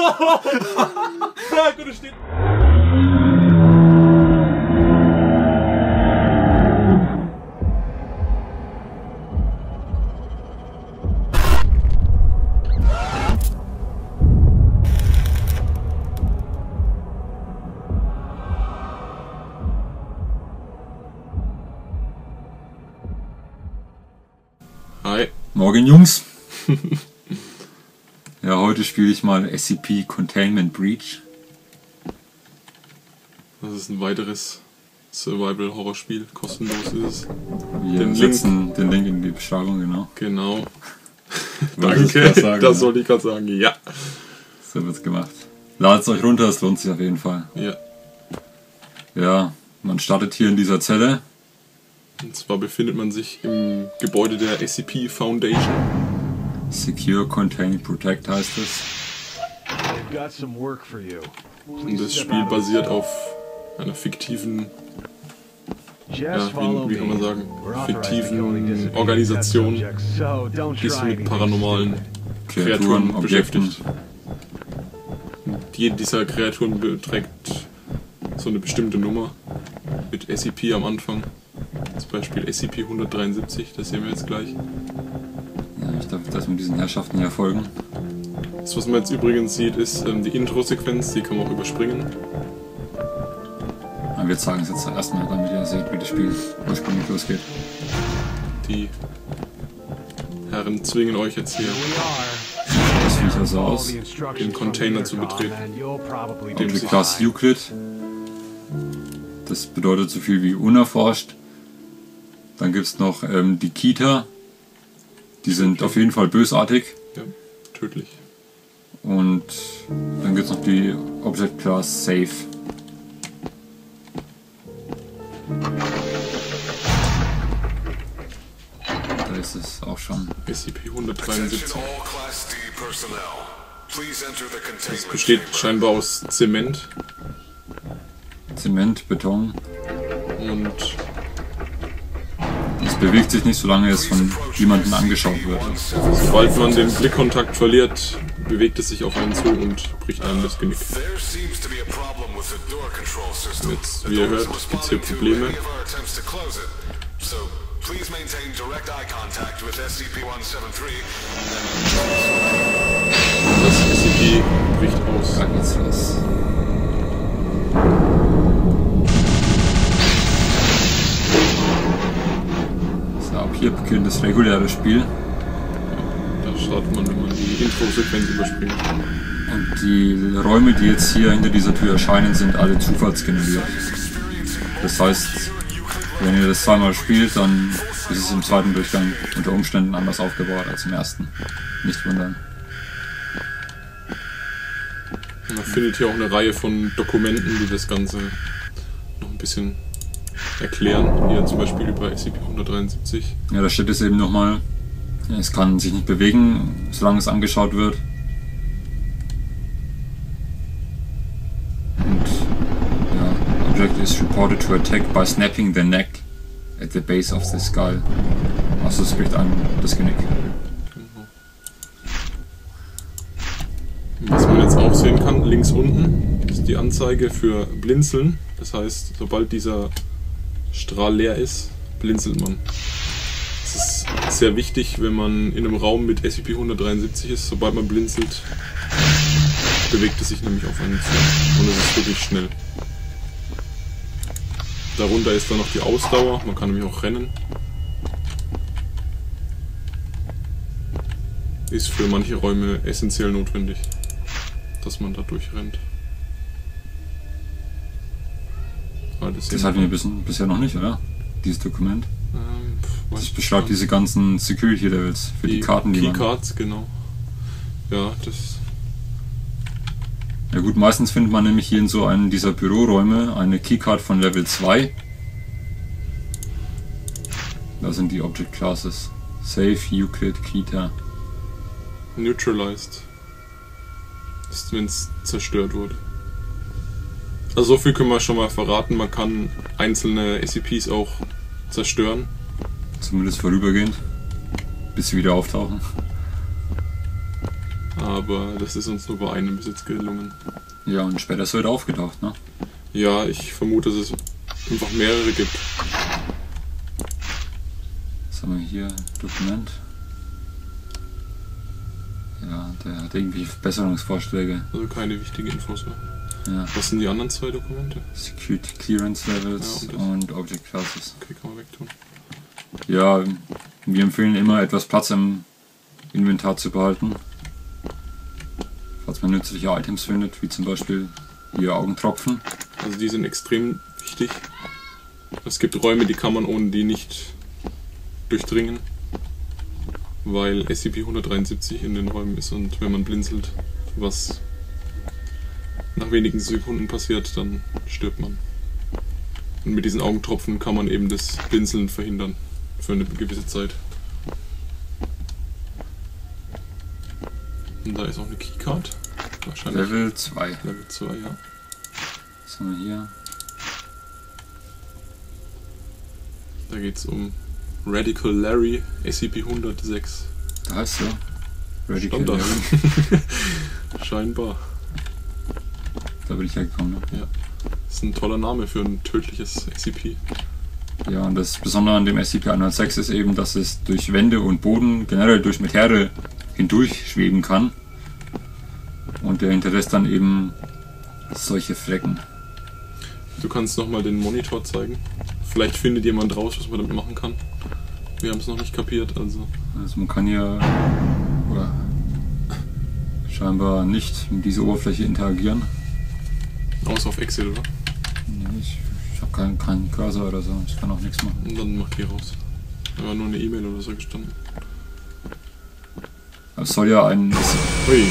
Ja, gut, es steht. Morgen, Jungs. Heute spiele ich mal SCP Containment Breach. Das ist ein weiteres Survival-Horrorspiel. Kostenlos ist es. Wir Den setzen den Link in die Beschreibung, genau. Genau. Danke. sagen, das sollte ich gerade sagen. Ja. So wird's gemacht. Ladet es euch runter, es lohnt sich auf jeden Fall. Ja. Ja, man startet hier in dieser Zelle. Und zwar befindet man sich im Gebäude der SCP Foundation. Secure, Contain, Protect heißt es. I've got some work for you. Und das Spiel basiert auf einer fiktiven, ja, wie, wie kann man sagen, fiktiven Organisation, die sich mit paranormalen. Kreaturen, beschäftigt. Und jede dieser Kreaturen beträgt so eine bestimmte Nummer mit SCP am Anfang. Zum Beispiel SCP-173, das sehen wir jetzt gleich. Ja, ich darf das mit diesen Herrschaften hier folgen. Das, was man jetzt übrigens sieht, ist ähm, die Intro-Sequenz, die kann man auch überspringen. Aber wir zeigen es jetzt erstmal, damit ihr seht, wie das Spiel ursprünglich losgeht. Die Herren zwingen euch jetzt hier. Das sieht also Follow aus. den Container zu betreten. sich- Object Class. Euclid. Das bedeutet so viel wie unerforscht. Dann gibt es noch ähm, die Kita. Die sind auf jeden Fall bösartig. ja, tödlich. Und dann gibt es noch die Object Class Safe. Da ist es auch schon. SCP-173. All Class D personnel. Please enter the Es containment besteht scheinbar aus Zement Zement, Beton. und Es bewegt sich nicht, solange es von jemandem angeschaut wird. sobald man den Blickkontakt verliert, bewegt es sich auf einen zu und bricht einem das Genick. Jetzt, wie ihr hört, gibt's hier responding to Probleme. any of our attempts to close it. So please maintain direct eye contact with SCP-173 Das SCP bricht aus. Hier beginnt das reguläre Spiel. Da startet man, wenn man die Intro-Sequenz überspringt. Und die Räume, die jetzt hier hinter dieser Tür erscheinen, sind alle zufallsgeneriert. Das heißt, wenn ihr das zweimal spielt, dann ist es im zweiten Durchgang unter Umständen anders aufgebaut als im ersten. Nicht wundern. Und Man findet hier auch eine Reihe von Dokumenten, die das Ganze noch ein bisschen erklären. Hier zum Beispiel über SCP-173. Ja, da steht es eben nochmal. Es kann sich nicht bewegen, solange es angeschaut wird. Und ja, Object is reported to attack by snapping the neck at the base of the skull. Also es bricht einem das Genick. Was man jetzt auch sehen kann, links unten ist die Anzeige für Blinzeln. Das heißt, sobald dieser Strahl leer ist, blinzelt man. Das ist sehr wichtig, wenn man in einem Raum mit SCP-173 ist. Sobald man blinzelt, bewegt es sich nämlich auf einen zu. Und es ist wirklich schnell. Darunter ist dann noch die Ausdauer. Man kann nämlich auch rennen. Ist für manche Räume essentiell notwendig, dass man da durchrennt. Ah, das Das hatten wir bis, bisher noch nicht, oder? Dieses Dokument. ähm, Das beschreibt diese ganzen Security Levels für die, Karten, die man. Keycards, genau. Ja, das. Ja gut, meistens findet man nämlich hier in so einem dieser Büroräume eine Keycard von Level 2. Da sind die Object Classes. Safe, Euclid, Kita. neutralized. Ist, wenn es zerstört wurde. Also so viel können wir schon mal verraten. Man kann einzelne SCPs auch zerstören. Zumindest vorübergehend. Bis sie wieder auftauchen. Aber das ist uns nur bei einem bis jetzt gelungen. Ja, und später ist er wieder aufgetaucht, ne? Ja, ich vermute, dass es einfach mehrere gibt. Was haben wir hier? Dokument. Ja, der hat irgendwie Verbesserungsvorschläge. Also keine wichtigen Infos mehr. Ja. Was sind die anderen zwei Dokumente? Security Clearance Levels Ja, und, Object Classes. Okay, kann man wegtun. Ja, wir empfehlen immer etwas Platz im Inventar zu behalten. Falls man nützliche Items findet, wie zum Beispiel hier Augentropfen. Also die sind extrem wichtig. Es gibt Räume, die kann man ohne die nicht durchdringen. Weil SCP-173 in den Räumen ist und wenn man blinzelt, was nach wenigen Sekunden passiert, dann stirbt man. Und mit diesen Augentropfen kann man eben das Blinzeln verhindern. Für eine gewisse Zeit. Und da ist auch eine Keycard. Wahrscheinlich Level 2. Level 2, ja. Was haben wir hier? Da geht's um Radical Larry SCP-106. Da heißt so. Radical Stand da. Larry. Scheinbar. Da bin ich hergekommen. Ne? Ja. Das ist ein toller Name für ein tödliches SCP. Ja, und das Besondere an dem SCP-106 ist eben, dass es durch Wände und Boden, generell durch Materie hindurch schweben kann. Und der hinterlässt dann eben solche Flecken. Du kannst nochmal den Monitor zeigen. Vielleicht findet jemand raus, was man damit machen kann. Wir haben es noch nicht kapiert, also. Also man kann hier oder scheinbar nicht mit dieser Oberfläche interagieren. Außer auf Exit, oder? Nee, ich ich habe keinen, keinen Cursor oder so, ich kann auch nichts machen. Und dann mach die raus. Da war nur eine E-Mail oder so gestanden. Es soll ja ein, Ui,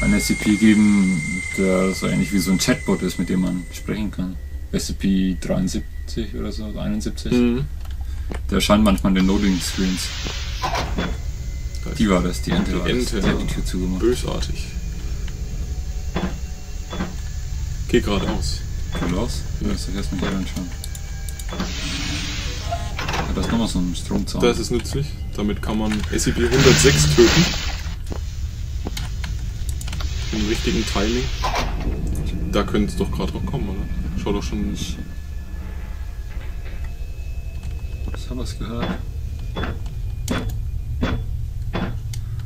ein SCP geben, der so ähnlich wie so ein Chatbot ist, mit dem man sprechen kann. SCP-73 oder so, 71. mhm. Der erscheint manchmal in den Loading Screens. Da ist Die war das, die Ente Die war das. Ente, Die hat die Tür zugemacht. bösartig. Geh geradeaus. Cool aus. Ja. Das erstmal hier anschauen. Ja, da ist nochmal so ein Stromzaun. Das ist nützlich. Damit kann man SCP-106 töten. Im richtigen Timing. Da könnte es doch gerade noch kommen, oder? Schau doch schon. Ich hab was gehört.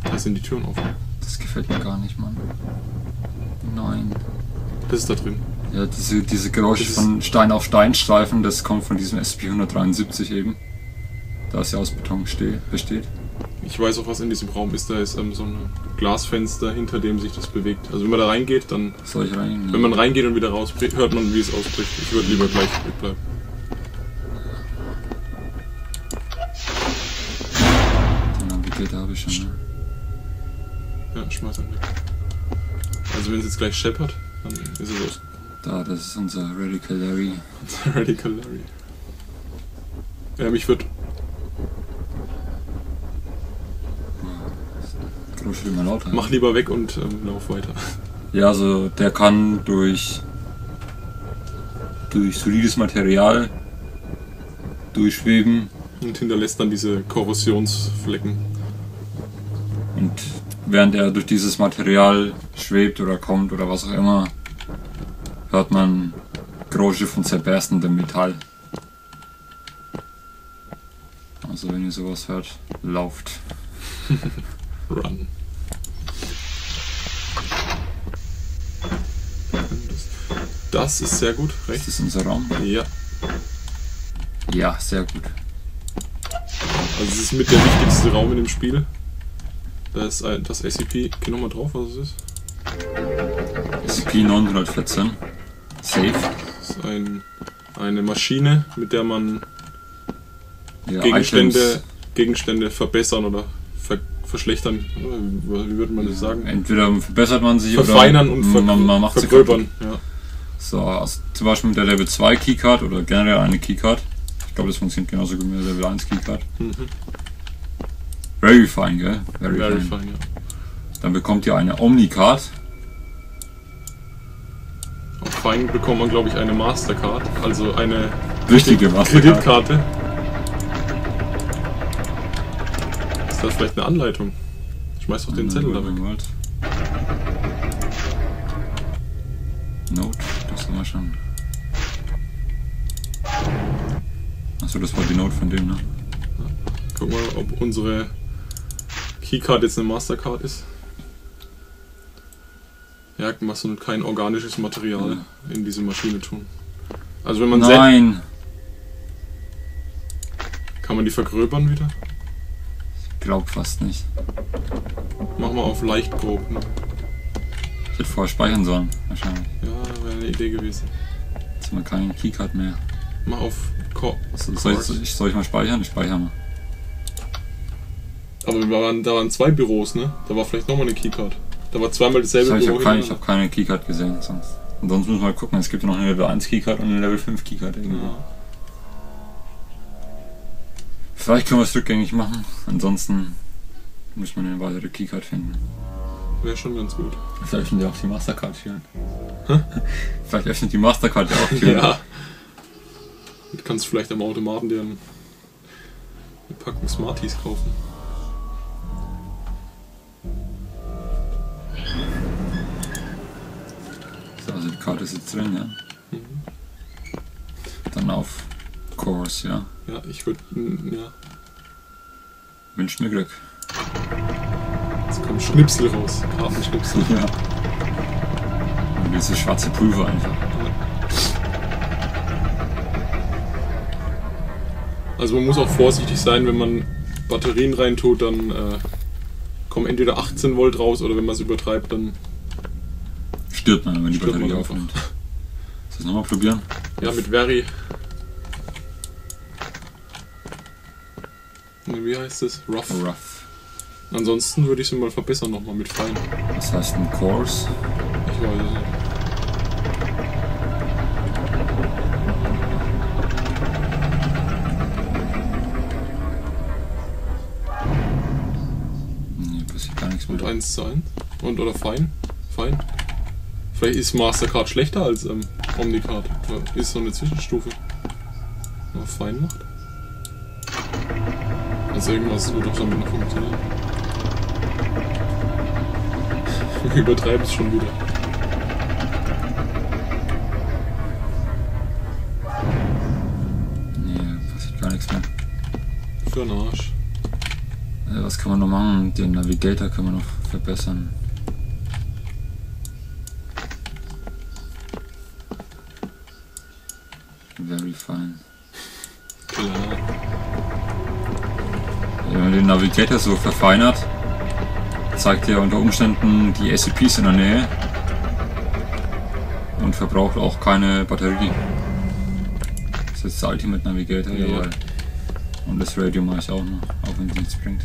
Da sind die Türen offen. Das gefällt mir gar nicht, Mann. Nein. Ist da drin. Ja, diese, diese Geräusche Das von Stein auf Steinstreifen, das kommt von diesem SCP-173 eben. Da es ja aus Beton ste besteht. Ich weiß auch, was in diesem Raum ist. Da ist ähm, so ein Glasfenster, hinter dem sich das bewegt. Also wenn man da reingeht, dann. Soll ich rein? Wenn man reingeht und wieder raus, hört man, wie es ausbricht. Ich würde lieber gleich wegbleiben. Den Navigator habe ich schon. Ne? Ja, schmeiß weg. Also wenn es jetzt gleich scheppert, dann ist es aus. Da, das ist unser Radical Larry. Radical Larry. Ja, mich wird. Geräusche immer lauter. Mach lieber weg und ähm, lauf weiter. Ja, also der kann durch durch solides Material durchschweben Und hinterlässt dann diese Korrosionsflecken. und während er durch dieses Material schwebt oder kommt oder was auch immer, hört man Geräusche von zerberstendem Metall. Also wenn ihr sowas hört, lauft. Run. Das ist sehr gut, Ist rechts. das unser Raum? Ja, Ja, sehr gut. also es ist mit der wichtigste Raum in dem Spiel. Da ist ein, das SCP. Geh nochmal drauf, was es ist. SCP-914. Safe. Das ist ein, eine Maschine, mit der man Ja, Gegenstände, Items, Gegenstände verbessern oder ver verschlechtern. Oder Wie würde man das sagen? entweder verbessert man sie Verfeinern oder und ver man, man macht sie kaputt. Ja. So, also zum Beispiel mit der Level 2 Keycard oder generell eine Keycard. Ich glaube, das funktioniert genauso gut mit der Level 1 Keycard. Mhm. Very fine, gell? Very, Very fine. fine, ja. Dann bekommt ihr eine Omnicard. Auf Fein bekommt man, glaube ich, eine Mastercard, also eine Richtige Mastercard. Kreditkarte. Ist das vielleicht eine Anleitung? Schmeiß doch den Zettel da weg. World. Note, das haben wir schon. Achso, das war die Note von dem, ne? Guck mal, ob unsere Keycard jetzt eine Mastercard ist. Ja, machst du kein organisches Material in diese Maschine tun. Also wenn man Nein! kann man die vergröbern wieder. Glaub fast nicht. Mach mal auf leicht grob. Ne? Ich hätte vorher speichern sollen, wahrscheinlich. Ja, wäre eine Idee gewesen. Jetzt haben wir keine Keycard mehr. Mach auf Co So, soll, ich, soll ich mal speichern? Ich speichere mal. Aber waren, da waren zwei Büros, ne? Da war vielleicht nochmal eine Keycard. Da war zweimal dasselbe Ich Büro. habe keine, ich hab keine Keycard gesehen sonst. Und sonst müssen wir mal gucken, es gibt ja noch eine Level 1 Keycard und eine Level 5 Keycard irgendwo. Ja. Vielleicht können wir es rückgängig machen, ansonsten muss man eine weitere Keycard finden. Wäre schon ganz gut. Vielleicht öffnet ja auch die Mastercard-Türen. Vielleicht öffnet die Mastercard ja auch Türen. Ja. Du kannst vielleicht am Automaten dir ein- eine Packung Smarties kaufen. Karte ist jetzt drin, ja. Dann auf Course, ja. Ja, ich würde. Ja, Wünscht mir Glück. jetzt kommen Schnipsel raus. Kartenschnipsel. Ja. Und diese schwarze Pulver einfach. Also man muss auch vorsichtig sein, wenn man Batterien reintut, dann äh, kommen entweder 18 Volt raus oder wenn man es übertreibt, dann Stirbt man, wenn die Stirbt Batterie aufnimmt. Soll ich das nochmal probieren? ja mit Very. Wie heißt es? Rough. Rough. Ansonsten würde ich sie mal verbessern nochmal mit Fein. Was heißt ein Course? Ich weiß es nicht. Nee, passiert gar nichts Und mehr. 1 zu 1. Und oder Fein? Fein. Vielleicht ist Mastercard schlechter als ähm, Omnicard. Ist so eine Zwischenstufe. Man Fein macht. Also irgendwas wird doch damit noch funktionieren. Wir übertreiben es schon wieder. Nee, passiert gar nichts mehr. Für einen Arsch. Äh, was kann man noch machen? Den Navigator können wir noch verbessern. Very fine. Klar. Wenn man den Navigator so verfeinert, zeigt er unter Umständen die SCPs in der Nähe und verbraucht auch keine Batterie. Das ist der Ultimate Navigator, Ja. jawohl. Und das Radio mache ich auch noch, auch wenn es nichts bringt.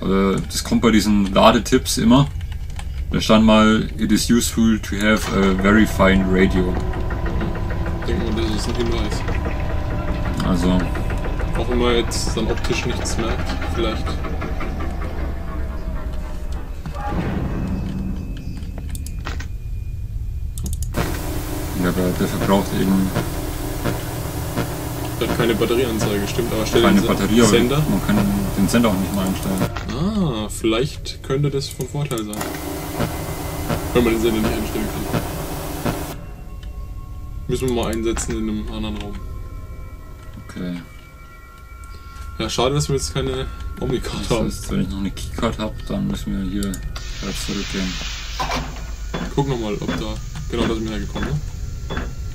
Aber das kommt bei diesen Ladetipps immer. Da stand mal, it is useful to have a very fine radio. Denkt man, das ist ein Hinweis. Also, Auch wenn man jetzt dann optisch nichts merkt, vielleicht. ja, der, der verbraucht eben Der hat keine Batterieanzeige, stimmt, aber stell keine den Batterie, aber Sender. man kann den Sender auch nicht mal einstellen. Ah, vielleicht könnte das von Vorteil sein. Wenn man den Sender nicht einstellen kann. Müssen wir mal einsetzen in einem anderen Raum. Okay. Ja, schade, dass wir jetzt keine Omnicard Das haben. heißt, wenn ich noch eine Keycard habe, dann müssen wir hier zurückgehen. Guck nochmal, ob da. Genau, da sind wir hergekommen, ne?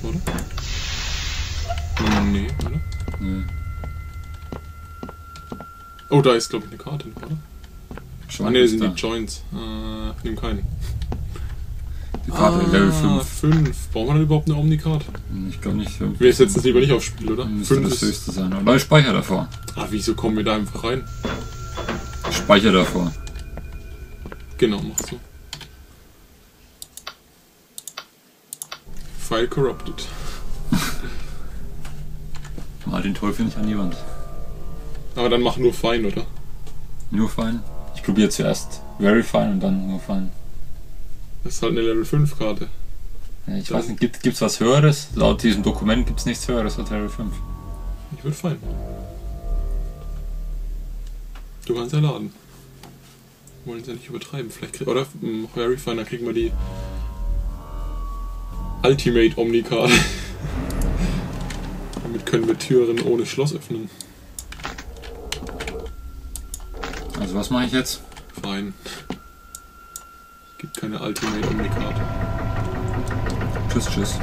Oder? Nee, oder? Nee. Oh, da ist, glaube ich, eine Karte, oder? Schon Ah, ne, sind da. die Joints. Äh, nimm keinen. Die Karte Level 5. 5. Brauchen wir dann überhaupt eine Omnicard? Ich glaube nicht. Wir setzen es lieber nicht aufs Spiel, oder? Müsste 5 das ist. höchste sein. Oder ich speichere davor. Ah, wieso kommen wir da einfach rein? Ich speichere davor. Genau, mach so. File corrupted. Mal den Teufel nicht an die Wand. Aber dann mach nur fein, oder? Nur fein. Ich probiere zuerst Very fine und dann nur fein. Das ist halt eine Level 5 Karte. Ich Dann- weiß nicht, gibt es was Höheres? Laut diesem Dokument gibt es nichts Höheres als Level 5. Ich würde fein. Du kannst ja laden. wollen sie ja nicht übertreiben. Vielleicht krieg, oder im Heuer Refiner kriegen wir die Ultimate Omnicard. Damit können wir Türen ohne Schloss öffnen. Also was mache ich jetzt? Fein. Gibt keine Ultimate Omnicard. Tschüss, tschüss.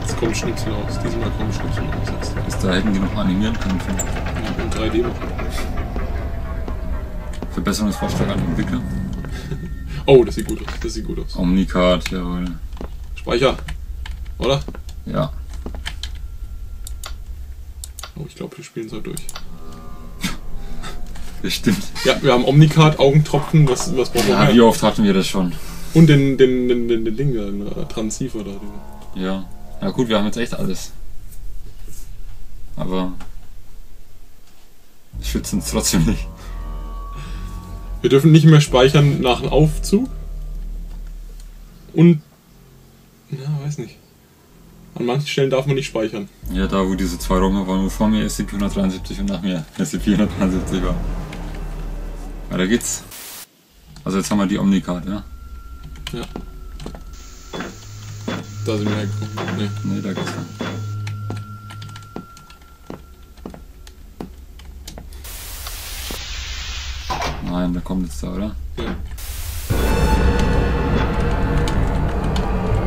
Jetzt kommt Schnipsel aus. Diesmal kommen Schnipsel aus. Jetzt. Bis da hätten die noch animieren können. Ja, in 3D machen. Verbesserungsvorschlag an den Entwickler. Oh, das sieht gut aus. Das sieht gut aus. Omnicard, jawohl. Speicher. Oder? Ja. Oh, ich glaube, wir spielen es halt durch. Das stimmt. Ja, wir haben Omnicard, Augentropfen, was, was brauchen wir Ja, wie oft hatten wir das schon? Und den, den, den, den, den Ding den Transceiver da. Den. Ja. Ja gut, wir haben jetzt echt alles. Aber schützen uns trotzdem nicht. Wir dürfen nicht mehr speichern nach dem Aufzug. Und. Ja, weiß nicht. An manchen Stellen darf man nicht speichern. Ja, da wo diese zwei Räume waren, wo vor mir SCP-173 und nach mir SCP-173 war. Weiter geht's. Also jetzt haben wir die Omnicard, ja? Ja. Da sind wir hergekommen. Nee. Nee, da geht's lang. Nein, der kommt jetzt da, oder? Ja.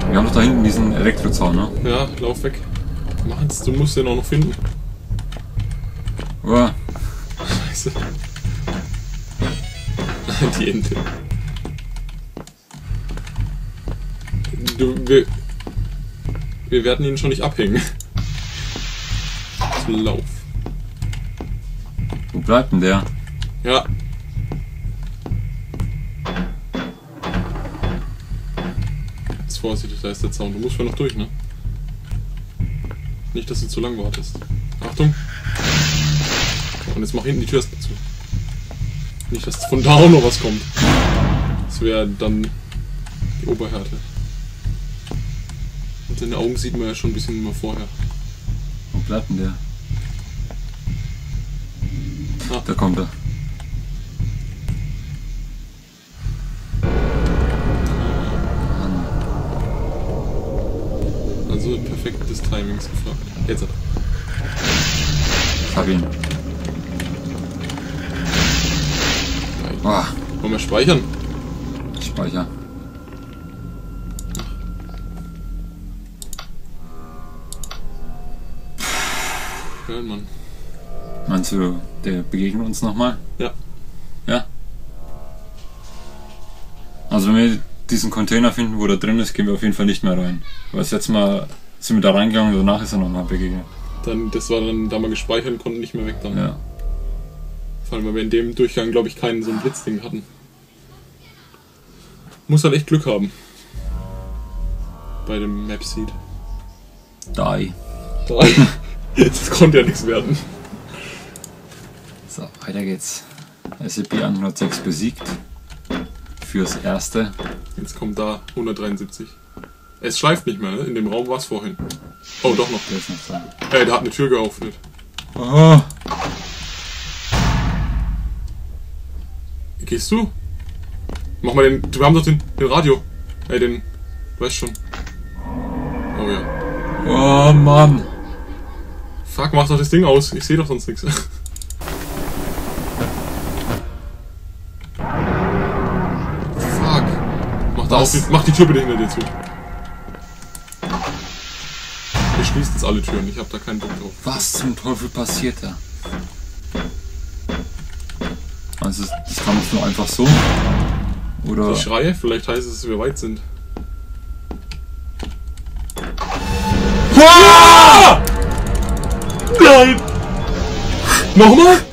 Wir haben doch da hinten diesen Elektrozaun, ne? ja, lauf weg. Machen's, du musst den auch noch finden. Uah, Scheiße. Die Ente. Du, wir, wir werden ihn schon nicht abhängen. Zum Lauf. wo bleibt denn der? Ja. Jetzt vorsichtig, da ist der Zaun. Du musst schon noch durch, ne? Nicht, dass du zu lang wartest. Achtung! Und jetzt mach hinten die Tür erstmal zu. Nicht, dass von da auch noch was kommt. Das wäre dann die Oberhärte. Und seine Augen sieht man ja schon ein bisschen immer vorher. Wo bleibt denn der? Ah. Da kommt er. Also perfektes Timing ist gefragt. Jetzt. Ich hab ihn. Oh, Wollen wir speichern? Speicher. Ja, Mann. Meinst du, der begegnet uns nochmal? Ja. Ja? Also wenn wir diesen Container finden, wo der drin ist, gehen wir auf jeden Fall nicht mehr rein. Weil das letzte Mal sind wir da reingegangen und danach ist er nochmal begegnet. Dann, das war dann, da wir gespeichert und konnten nicht mehr weg dann. Ja. Vor allem, weil wir in dem Durchgang, glaube ich, keinen so ein Blitzding hatten. Muss halt echt Glück haben. Bei dem Map Seed. Die. Das konnte ja nichts werden. So, weiter geht's. SCP-106 besiegt. Fürs Erste. Jetzt kommt da 173. Es schleift nicht mehr, ne? In dem Raum war es vorhin. Oh, doch noch. Der ist noch da. Ey, der hat eine Tür geöffnet. Oh, Gehst du? Mach mal den. Wir haben doch den, den Radio. Ey, den. Du weißt schon. Oh ja. oh Mann. Fuck, mach doch das Ding aus. Ich sehe doch sonst nichts. Fuck. Mach, da auf die, mach die Tür bitte hinter dir zu. Ihr schließt jetzt alle Türen. Ich hab da keinen Bock drauf. Was zum Teufel passiert da? Das kam jetzt nur einfach so? Oder? Ich schreie. Vielleicht heißt es, dass wir weit sind. Nein! Nochmal?